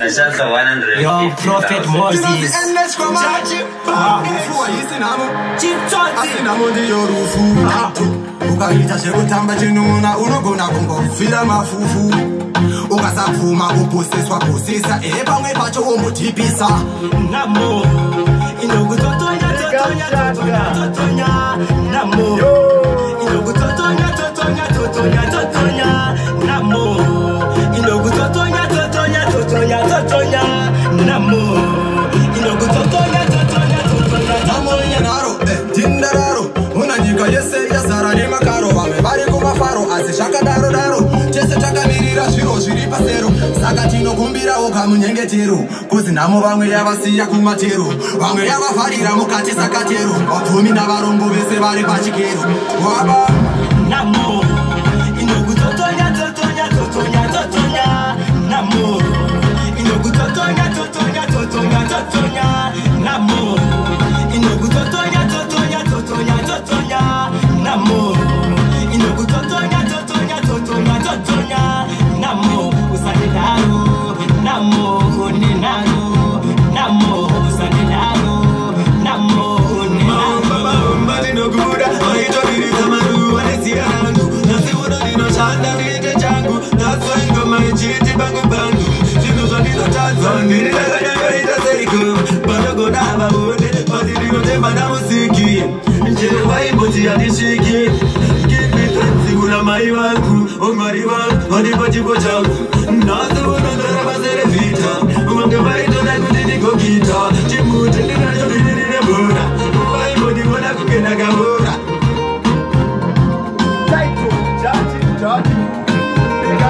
Nashaanza 150 Yo, Prophet Moses. asinamo ndiyo rufu ukaita zvekutamba chinun'una unogona kungofira mafufu. Ukasapfuma kuposeswa posesa ehe pamwe pacho womutipisa Namo, inokutotonya, totonya, totonya, totonya. Namo, inokutotonya, totonya, totonya, totonya. Namo, inokutotonya, totonya, totonya, totonya. naro tindararo una nyika yese yazara nemakaro. Vamwe vari kumafaro asi zvakadaro daro. Tese takamirira zviro zviri pasero. Saka tinokumbirawo kamunyengetero kuzi nhamo vamwe yavasiya kumatero. Vamwe yavavharira mukati sakatero. Vapfumi navarongo vese vari pachikero. Waba. Namo, mai wangu. Omwari wangu wanipa chipo changu nasoonondora maserevita umange vaitoda kuti ndigogita chimuti ndinacho ndinirine mvura vaimodivona kugenda kavura Title, Judge, Judge. Big